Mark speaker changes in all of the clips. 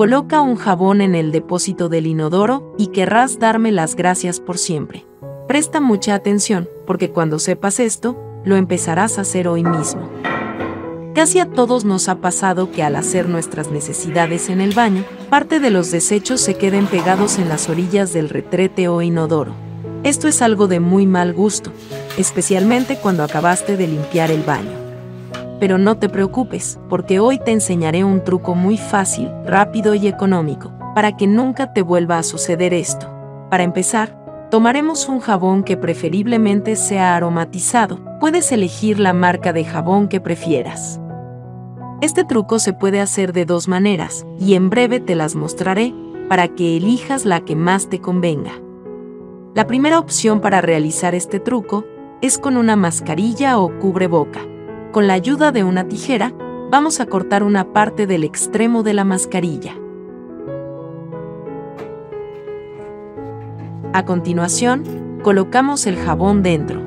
Speaker 1: Coloca un jabón en el depósito del inodoro y querrás darme las gracias por siempre. Presta mucha atención, porque cuando sepas esto, lo empezarás a hacer hoy mismo. Casi a todos nos ha pasado que al hacer nuestras necesidades en el baño, parte de los desechos se queden pegados en las orillas del retrete o inodoro. Esto es algo de muy mal gusto, especialmente cuando acabaste de limpiar el baño. Pero no te preocupes, porque hoy te enseñaré un truco muy fácil, rápido y económico, para que nunca te vuelva a suceder esto. Para empezar, tomaremos un jabón que preferiblemente sea aromatizado. Puedes elegir la marca de jabón que prefieras. Este truco se puede hacer de dos maneras, y en breve te las mostraré, para que elijas la que más te convenga. La primera opción para realizar este truco es con una mascarilla o cubreboca. Con la ayuda de una tijera, vamos a cortar una parte del extremo de la mascarilla. A continuación, colocamos el jabón dentro.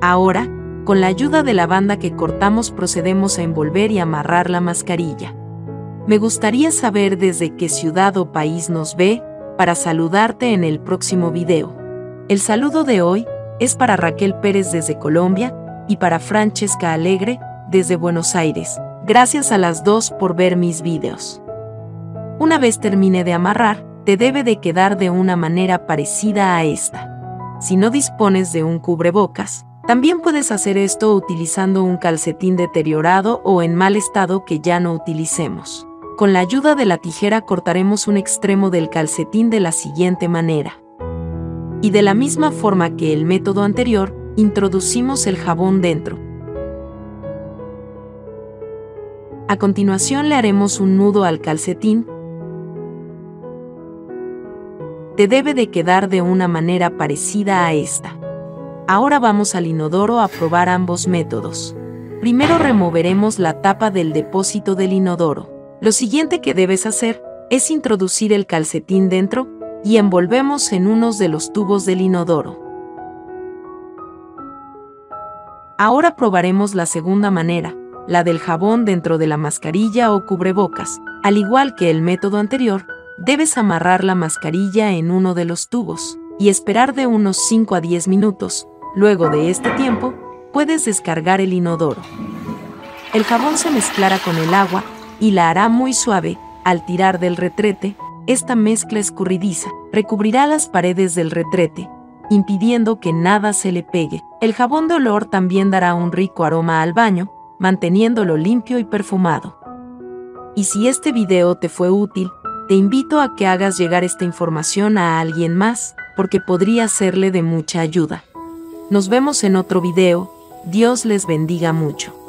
Speaker 1: Ahora, con la ayuda de la banda que cortamos procedemos a envolver y amarrar la mascarilla. Me gustaría saber desde qué ciudad o país nos ve, para saludarte en el próximo video. El saludo de hoy es para Raquel Pérez desde Colombia, y para Francesca Alegre, desde Buenos Aires. Gracias a las dos por ver mis videos. Una vez termine de amarrar, te debe de quedar de una manera parecida a esta. Si no dispones de un cubrebocas, también puedes hacer esto utilizando un calcetín deteriorado o en mal estado que ya no utilicemos. Con la ayuda de la tijera cortaremos un extremo del calcetín de la siguiente manera. Y de la misma forma que el método anterior, introducimos el jabón dentro. A continuación le haremos un nudo al calcetín. Te debe de quedar de una manera parecida a esta. Ahora vamos al inodoro a probar ambos métodos. Primero removeremos la tapa del depósito del inodoro. Lo siguiente que debes hacer es introducir el calcetín dentro y envolvemos en unos de los tubos del inodoro. Ahora probaremos la segunda manera, la del jabón dentro de la mascarilla o cubrebocas. Al igual que el método anterior, debes amarrar la mascarilla en uno de los tubos y esperar de unos 5 a 10 minutos. Luego de este tiempo, puedes descargar el inodoro. El jabón se mezclará con el agua y la hará muy suave. Al tirar del retrete, esta mezcla escurridiza recubrirá las paredes del retrete impidiendo que nada se le pegue. El jabón de olor también dará un rico aroma al baño, manteniéndolo limpio y perfumado. Y si este video te fue útil, te invito a que hagas llegar esta información a alguien más, porque podría serle de mucha ayuda. Nos vemos en otro video, Dios les bendiga mucho.